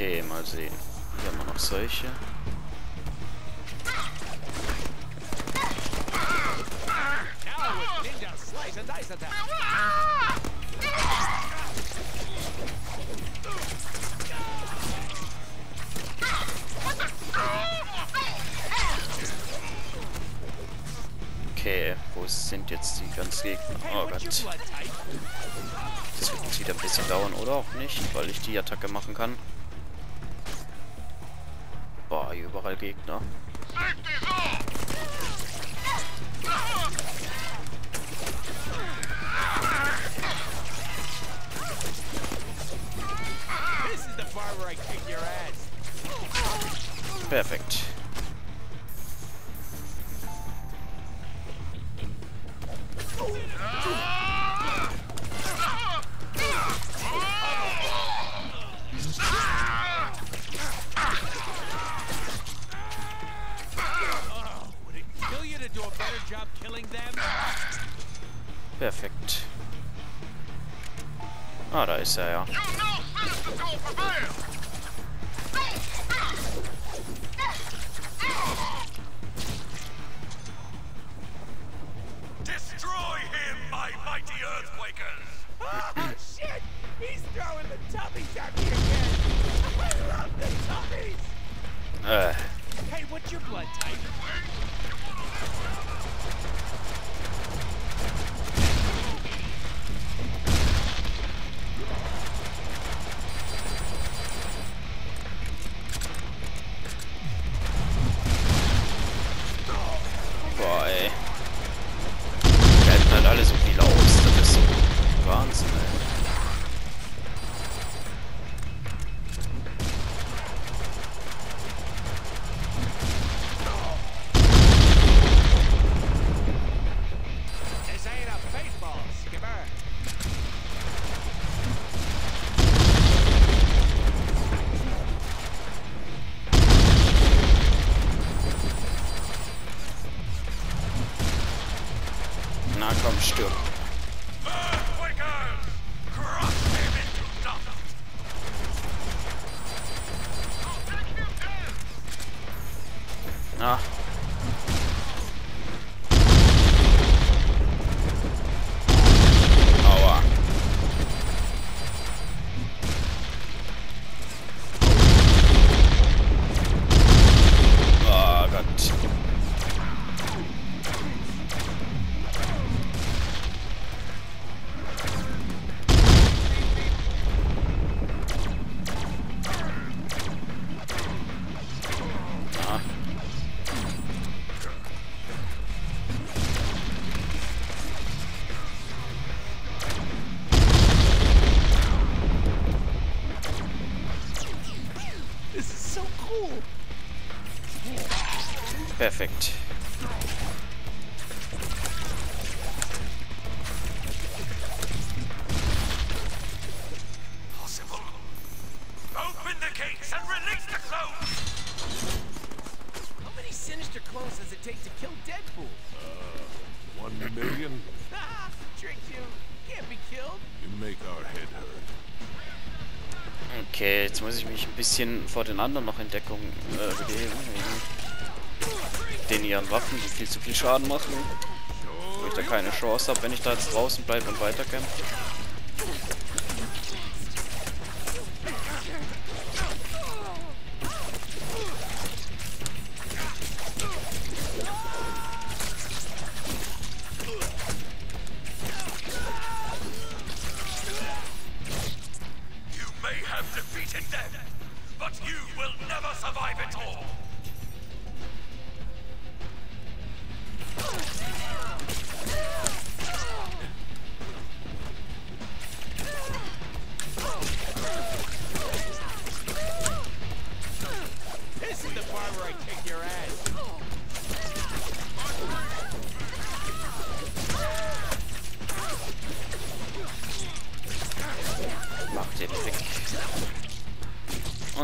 Okay, mal sehen. Hier haben wir noch solche. Okay, wo sind jetzt die ganzen Gegner? Oh Gott. Das wird jetzt wieder ein bisschen dauern, oder auch nicht, weil ich die Attacke machen kann. Boah, hier überall Gegner. This Ah, da Na hurt. Okay, jetzt muss ich mich ein bisschen vor den anderen noch in Deckung äh, begeben. Den ihren Waffen, die viel zu viel Schaden machen. Wo ich da keine Chance habe, wenn ich da jetzt draußen bleibe und weiterkämpfe.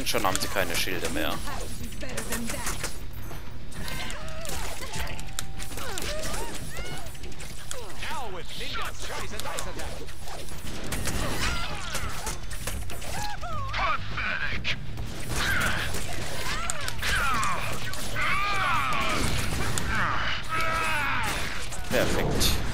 und schon haben sie keine Schilde mehr. Perfekt.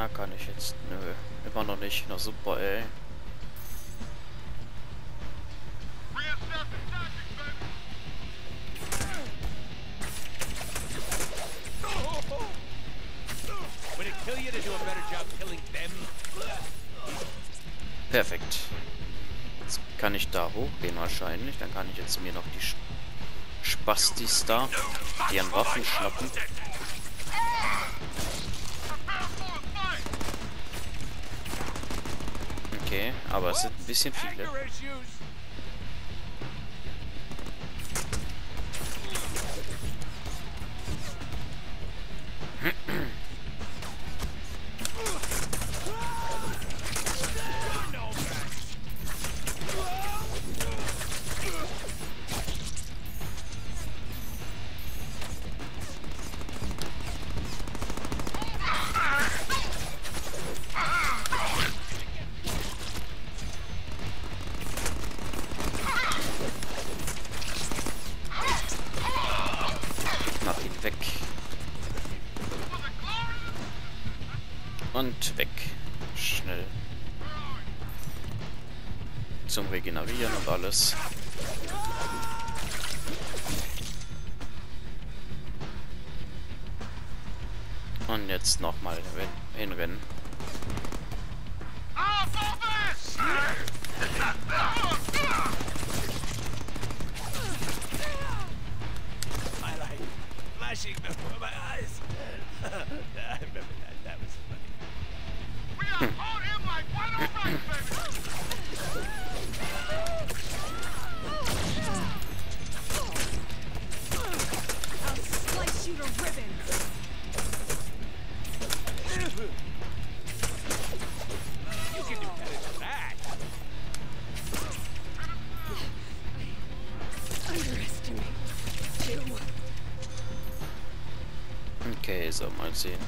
Na, kann ich jetzt. Nö. Immer noch nicht. Na super, ey. Perfekt. Jetzt kann ich da hochgehen wahrscheinlich. Dann kann ich jetzt mir noch die Spastis da, die an Waffen schnappen. Okay, aber es sind ein bisschen viele. Regenerieren und alles. Und jetzt nochmal hinrennen. I sehen.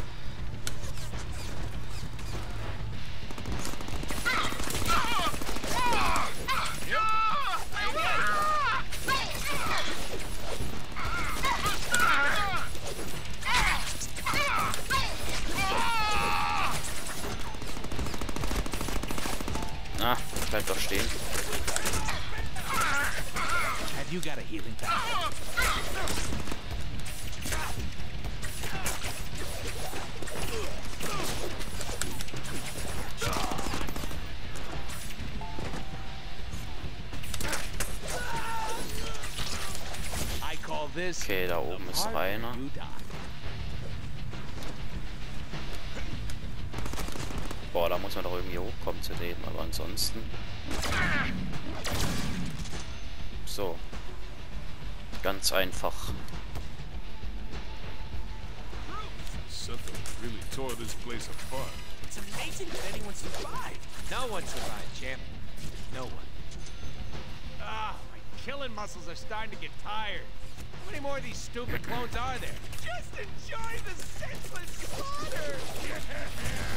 Ah, bleib doch stehen. Have you got a healing pack? Okay, da oben ist einer. Boah, da muss man doch irgendwie hochkommen zu dem, aber ansonsten. So. Ganz einfach. Something really tore this place apart. It's amazing that anyone survived. No one survived, champ. No one. Ah, killing muscles are starting to get tired. How many more of these stupid clones are there? Just enjoy the senseless slaughter!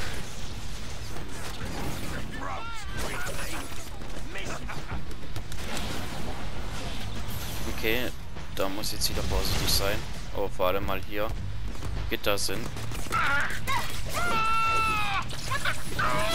Okay, da muss jetzt wieder vorsichtig sein. Oh, vor allem mal hier Gitter sind. Miss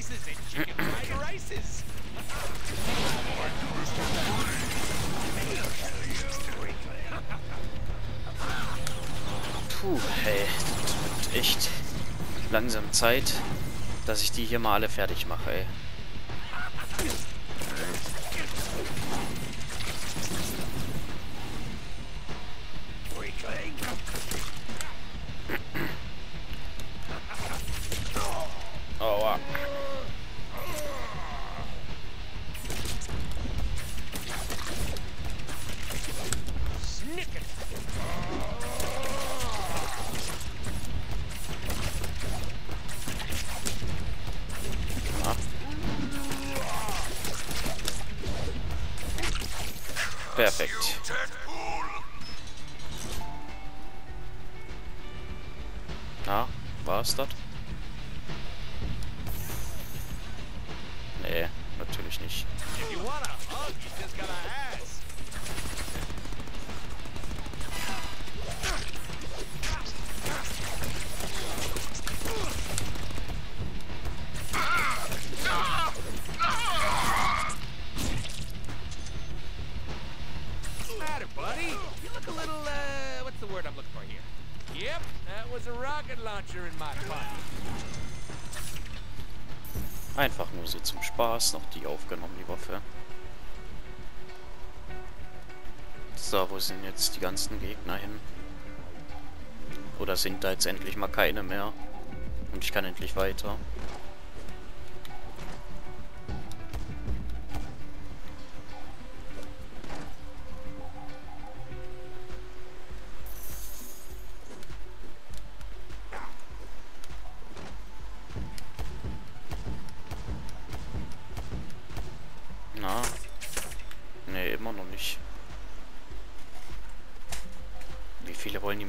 slices and chicken fried rices. Puh, hey, das wird echt langsam Zeit, dass ich die hier mal alle fertig mache, ey. Oh, wow. Ask. What's the matter, buddy? You look a little, uh, what's the word I'm looking for here? Yep, that was a rocket launcher in my pocket. Einfach nur so zum Spaß noch die aufgenommen, die Waffe. So, wo sind jetzt die ganzen Gegner hin? Oder sind da jetzt endlich mal keine mehr? Und ich kann endlich weiter.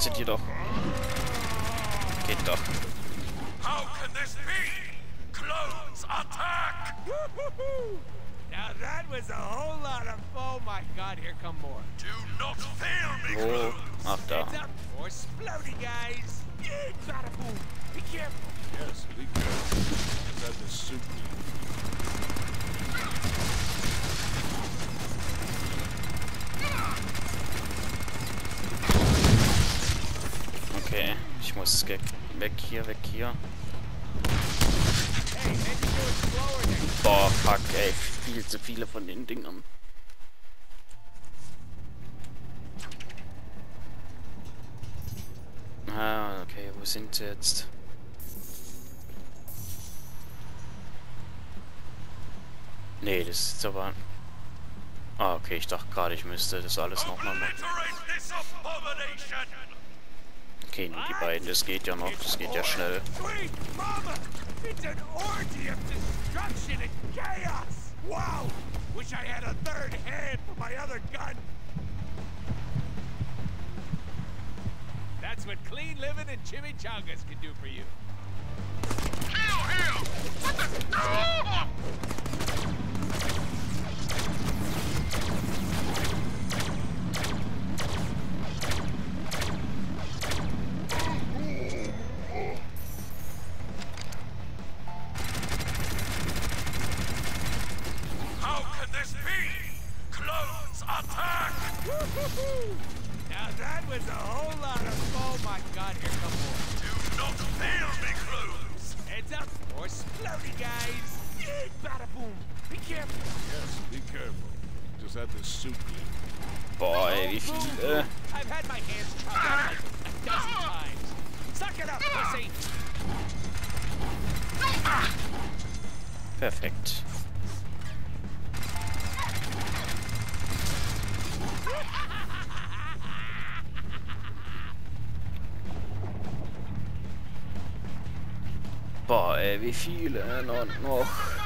Na, hol sie dir doch. Geht doch. How can this be? Clones attack! Now that was a whole lot of... Oh my god, here come more. Do not fail me, Wo? clones! Ach, da. Heads splody, guys! Yeah, bada boom! Be careful! Yes, be careful. Is that the suit? Okay, ich muss weg hier, weg hier. Boah, fuck, ey. Viel zu viele von den Dingern. Ah, okay, wo sind sie jetzt? Nee, das ist aber... Ah, okay, ich dachte gerade, ich müsste das alles nochmal machen. die beiden. Das geht ja noch, das geht ja schnell. That's what clean living and chimichangas can do for you. What the? Ah! My god, here come more. Do not fail me, clones! Heads up, more splody, guys! Yeah, bada boom! Be careful! Yes, be careful. Just had the suit clean. Boah, oh, ey, wie Boom, viele? Uh, I've had my hands chopped off like a dozen ah! times. Suck it up, pussy! Perfekt. Wie viele? Noch, noch.